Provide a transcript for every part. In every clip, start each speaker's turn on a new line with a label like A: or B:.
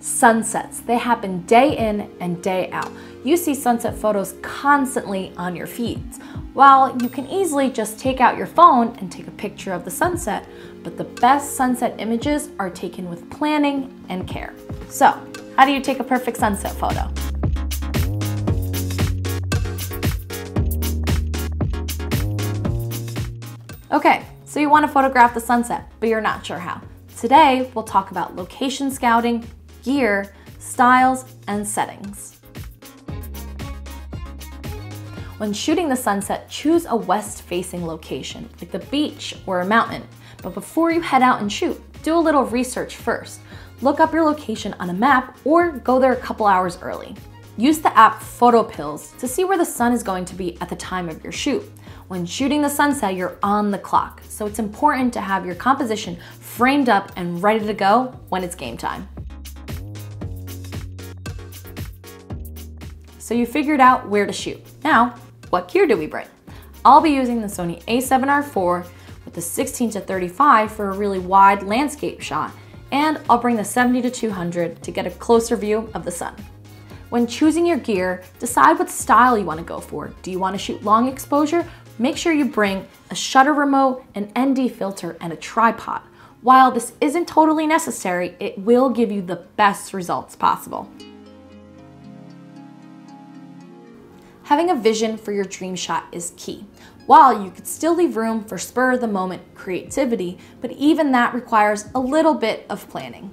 A: Sunsets, they happen day in and day out. You see sunset photos constantly on your feeds. While you can easily just take out your phone and take a picture of the sunset, but the best sunset images are taken with planning and care. So, how do you take a perfect sunset photo? Okay, so you want to photograph the sunset, but you're not sure how. Today, we'll talk about location scouting, gear, styles, and settings. When shooting the sunset, choose a west-facing location, like the beach or a mountain. But before you head out and shoot, do a little research first. Look up your location on a map or go there a couple hours early. Use the app PhotoPills to see where the sun is going to be at the time of your shoot. When shooting the sunset, you're on the clock, so it's important to have your composition framed up and ready to go when it's game time. So you figured out where to shoot. Now, what gear do we bring? I'll be using the Sony a7R IV with the 16 to 35 for a really wide landscape shot, and I'll bring the 70 to 200 to get a closer view of the sun. When choosing your gear, decide what style you want to go for. Do you want to shoot long exposure make sure you bring a shutter remote, an ND filter, and a tripod. While this isn't totally necessary, it will give you the best results possible. Having a vision for your dream shot is key. While you could still leave room for spur of the moment creativity, but even that requires a little bit of planning.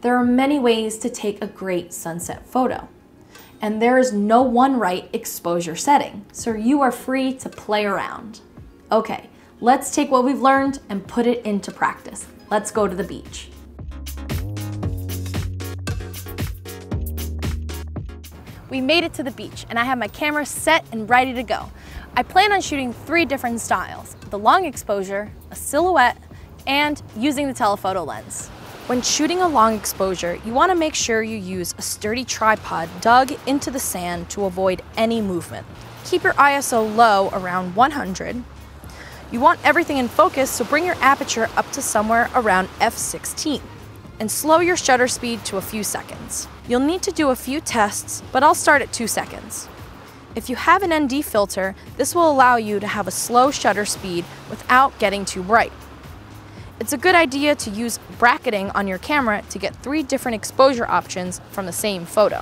A: There are many ways to take a great sunset photo and there is no one right exposure setting, so you are free to play around. Okay, let's take what we've learned and put it into practice. Let's go to the beach. We made it to the beach and I have my camera set and ready to go. I plan on shooting three different styles, the long exposure, a silhouette, and using the telephoto lens. When shooting a long exposure, you want to make sure you use a sturdy tripod dug into the sand to avoid any movement. Keep your ISO low around 100. You want everything in focus, so bring your aperture up to somewhere around f16 and slow your shutter speed to a few seconds. You'll need to do a few tests, but I'll start at two seconds. If you have an ND filter, this will allow you to have a slow shutter speed without getting too bright. It's a good idea to use bracketing on your camera to get three different exposure options from the same photo.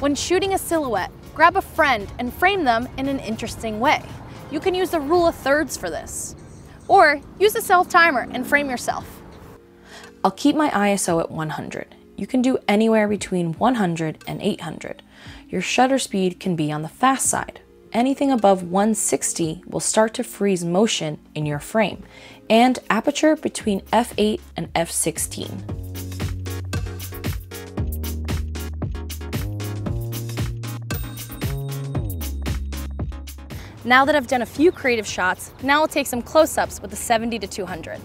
A: When shooting a silhouette, grab a friend and frame them in an interesting way. You can use the rule of thirds for this. Or use a self timer and frame yourself. I'll keep my ISO at 100 you can do anywhere between 100 and 800. Your shutter speed can be on the fast side. Anything above 160 will start to freeze motion in your frame, and aperture between f8 and f16. Now that I've done a few creative shots, now I'll take some close-ups with the 70 to 200.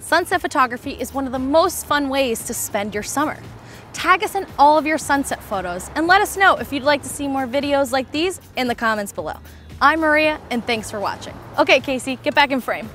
A: Sunset photography is one of the most fun ways to spend your summer. Tag us in all of your sunset photos and let us know if you'd like to see more videos like these in the comments below. I'm Maria and thanks for watching. Okay, Casey, get back in frame.